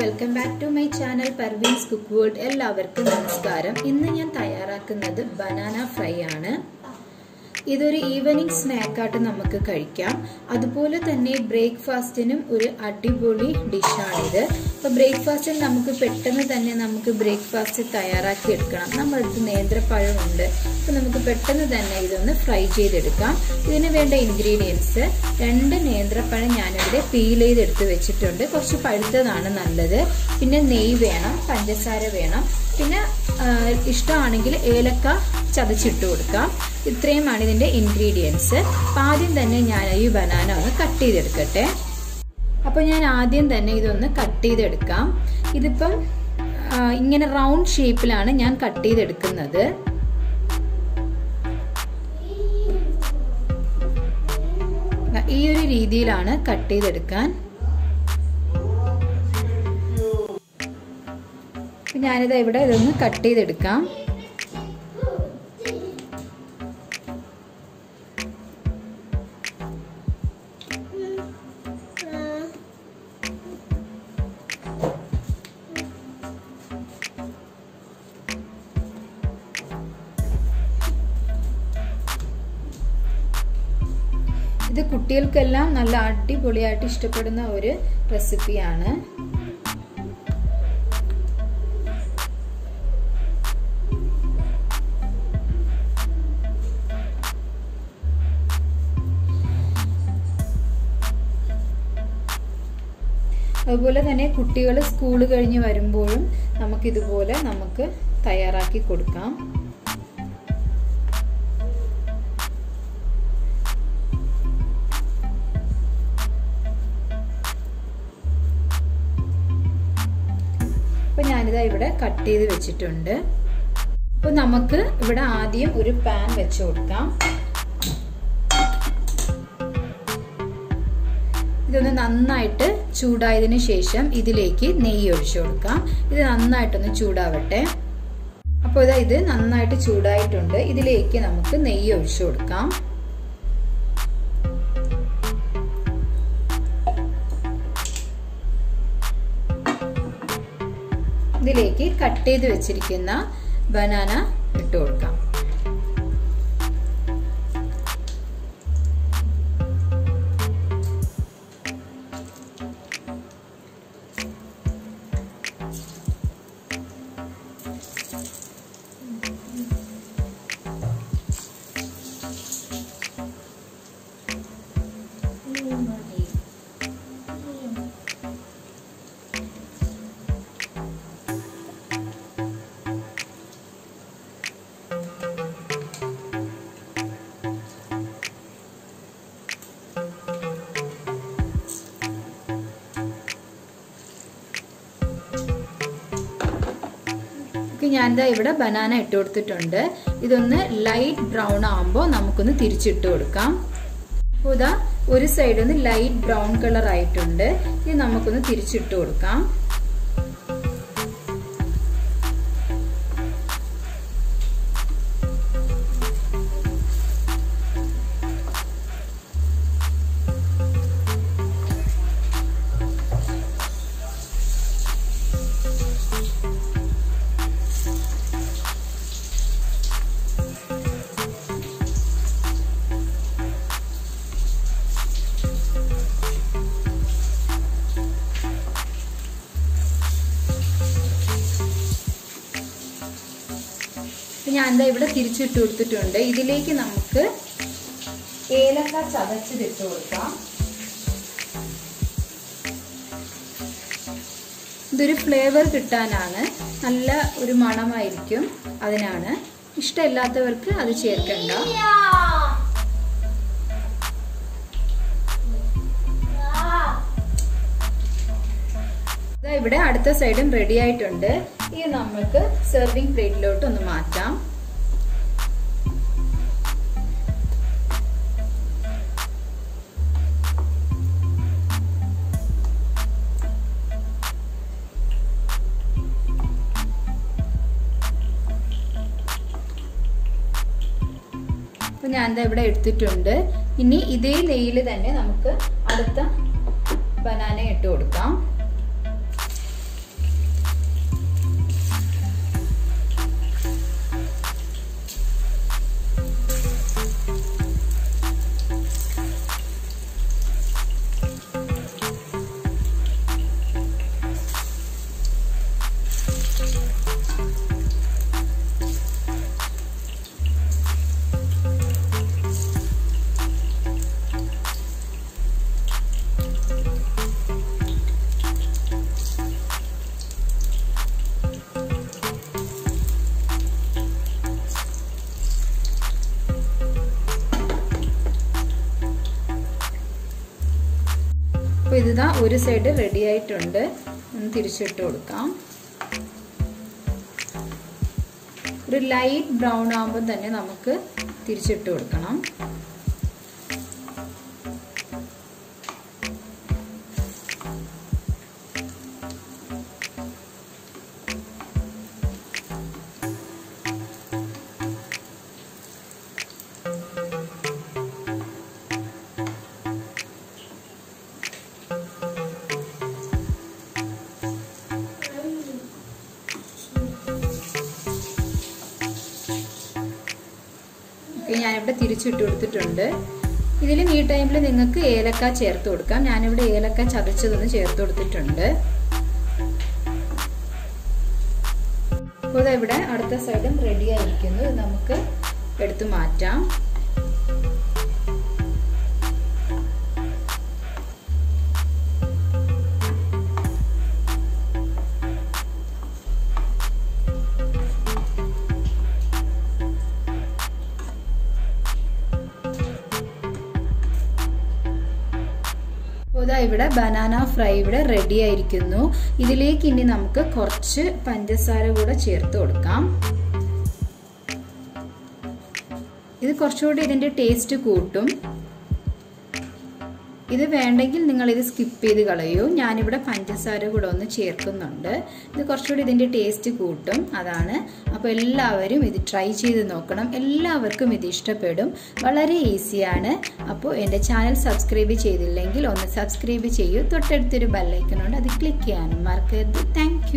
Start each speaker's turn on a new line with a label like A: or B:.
A: Welcome back to my channel Parveen's cook world എല്ലാവർക്കും നമസ്കാരം. ഇന്ന് ഞാൻ തയ്യാറാക്കുന്നത് ബനാന ഫ്രൈ ആണ്. ഇതൊരു ഈവനിങ് സ്നാക്കായിട്ട് നമുക്ക് കഴിക്കാം. അതുപോലെ തന്നെ ബ്രേക്ക്ഫാസ്റ്റിനും ഒരു അടിപൊളി ഡിഷാണിത്. അപ്പോൾ ബ്രേക്ക്ഫാസ്റ്റിൽ നമുക്ക് പെട്ടെന്ന് തന്നെ നമുക്ക് ബ്രേക്ക്ഫാസ്റ്റ് തയ്യാറാക്കി എടുക്കണം. നമ്മളടുത്ത് നേന്ത്രപ്പഴമുണ്ട് അപ്പോൾ നമുക്ക് പെട്ടെന്ന് തന്നെ ഇതൊന്ന് ഫ്രൈ ചെയ്തെടുക്കാം. ഇതിന് വേണ്ട ഇൻഗ്രീഡിയൻസ് രണ്ട് നേന്ത്രപ്പഴം ഞാനിവിടെ പീൽ ചെയ്തെടുത്ത് വെച്ചിട്ടുണ്ട്. കുറച്ച് പഴുത്തതാണ് നല്ലത്. പിന്നെ നെയ്യ് വേണം പഞ്ചസാര വേണം. പിന്നെ ഇഷ്ടമാണെങ്കിൽ ഏലക്ക ചതച്ചിട്ട് കൊടുക്കാം. ഇത്രയുമാണ് ഇതിന്റെ ഇൻഗ്രീഡിയൻസ് അപ്പം ആദ്യം തന്നെ ഞാൻ ഈ ബനാന ഒന്ന് കട്ട് ചെയ്തെടുക്കട്ടെ. അപ്പോൾ ഞാൻ ആദ്യം തന്നെ ഇതൊന്ന് കട്ട് ചെയ്തെടുക്കാം. ഇതിപ്പം ഇങ്ങനെ റൗണ്ട് ഷേപ്പിലാണ് ഞാൻ കട്ട് ചെയ്തെടുക്കുന്നത്. ഈ ഒരു രീതിയിലാണ് കട്ട് ചെയ്തെടുക്കാൻ. ഞാനിത് ഇവിടെ ഇതൊന്ന് കട്ട് ചെയ്തെടുക്കാം. ഇത് കുട്ടികൾക്കെല്ലാം നല്ല അടിപൊളിയായിട്ട് ഇഷ്ടപ്പെടുന്ന ഒരു റെസിപ്പിയാണ്. അതുപോലെ തന്നെ കുട്ടികൾ സ്കൂൾ കഴിഞ്ഞ് വരുമ്പോഴും നമുക്കിതുപോലെ നമുക്ക് തയ്യാറാക്കി കൊടുക്കാം. ഞാനിതാ ഇവിടെ കട്ട് ചെയ്ത് വെച്ചിട്ടുണ്ട്. അപ്പോൾ നമുക്ക് ഇവിടെ ആദ്യം ഒരു പാൻ വെച്ച് കൊടുക്കാം. ഇതൊന്ന് നന്നായിട്ട് ചൂടായതിനു ശേഷം ഇതിലേക്ക് നെയ്യ് ഒഴിച്ചു കൊടുക്കാം. ഇത് നന്നായിട്ടൊന്ന് ചൂടാവട്ടെ. അപ്പോൾ ഇതാ ഇത് നന്നായിട്ട് ചൂടായിട്ടുണ്ട്. ഇതിലേക്ക് നമുക്ക് നെയ്യ് ഒഴിച്ചു കൊടുക്കാം. ഇതിലേക്ക് കട്ട് ചെയ്ത് വെച്ചിരിക്കുന്ന ബനാന ഇട്ട് കൊടുക്കാം. ഞാനിതാ ഇവിടെ ബനാന ഇട്ട് കൊടുത്തിട്ടുണ്ട്. ഇതൊന്ന് ലൈറ്റ് ബ്രൗൺ ആകുമ്പോൾ നമുക്കൊന്ന് തിരിച്ചിട്ട് കൊടുക്കാം. അപ്പോൾ ഇതാ ഒരു സൈഡ് ഒന്ന് ലൈറ്റ് ബ്രൗൺ കളർ ആയിട്ടുണ്ട്. ഇത് നമുക്കൊന്ന് തിരിച്ചിട്ട് കൊടുക്കാം. ഞാൻ എന്താ ഇവിടെ തിരിച്ചിട്ട് കൊടുത്തിട്ടുണ്ട്. ഇതിലേക്ക് നമുക്ക് ഏലക്ക ചതച്ചതിട്ട് കൊടുക്കാം. ഇതൊരു ഫ്ലേവർ കിട്ടാനാണ്. നല്ല ഒരു മണമായിരിക്കും അതിനാണ്. ഇഷ്ടമില്ലാത്തവർക്ക് അത് ചേർക്കണ്ട. ഇവിടെ അടുത്ത സൈഡും റെഡി ആയിട്ടുണ്ട്. ഇത് നമുക്ക് സെർവിങ് പ്ലേറ്റിലോട്ട് ഒന്ന് മാറ്റാം. ഞാൻ ഇവിടെ എടുത്തിട്ടുണ്ട്. ഇനി ഇതേ നെയ്യിൽ തന്നെ നമുക്ക് അടുത്ത ഇതാ ഒരു സൈഡ് റെഡി ആയിട്ടുണ്ട്. ഒന്ന് തിരിച്ചിട്ട് കൊടുക്കാം. ഒരു ലൈറ്റ് ബ്രൗൺ ആകുമ്പോൾ തന്നെ നമുക്ക് തിരിച്ചിട്ട് കൊടുക്കണം. ഓക്കെ ഞാനിവിടെ തിരിച്ചിട്ട് കൊടുത്തിട്ടുണ്ട്. ഇതിൽ ഈ ടൈമിൽ നിങ്ങൾക്ക് ഏലക്ക ചേർത്ത് കൊടുക്കാം. ഞാനിവിടെ ഏലക്ക ചതച്ചതൊന്ന് ചേർത്ത് കൊടുത്തിട്ടുണ്ട്. അപ്പോൾ ഇവിടെ അടുത്ത സൈഡും റെഡി ആയിരിക്കുന്നു. നമുക്ക് എടുത്തു മാറ്റാം. ഇവിടെ ബനാന ഫ്രൈ ഇവിടെ റെഡി ആയിരിക്കുന്നു. ഇതിലേക്ക് ഇനി നമുക്ക് കുറച്ച് പഞ്ചസാര കൂടെ ചേർത്ത് കൊടുക്കാം. ഇത് കുറച്ചുകൂടി ഇതിന്റെ ടേസ്റ്റ് കൂട്ടും. ഇത് വേണ്ടെങ്കിൽ നിങ്ങൾ ഇത് സ്കിപ്പ് ചെയ്ത് കളയൂ. ഞാനിവിടെ പഞ്ചസാര കൂടെ ഒന്ന് ചേർക്കുന്നുണ്ട്. ഇത് കുറച്ചുകൂടി ഇതിന്റെ ടേസ്റ്റ് കൂട്ടും. അതാണ്. അപ്പോൾ എല്ലാവരും ഇത് ട്രൈ ചെയ്ത് നോക്കണം. എല്ലാവർക്കും ഇത് ഇഷ്ടപ്പെടും. വളരെ ഈസിയാണ് അപ്പോൾ എന്റെ ചാനൽ സബ്സ്ക്രൈബ് ചെയ്തില്ലെങ്കിൽ ഒന്ന് സബ്സ്ക്രൈബ് ചെയ്യൂ. തൊട്ടടുത്തൊരു ബെല്ലൈക്കനുണ്ട് അത് ക്ലിക്ക് ചെയ്യാനും മറക്കരുത്. താങ്ക്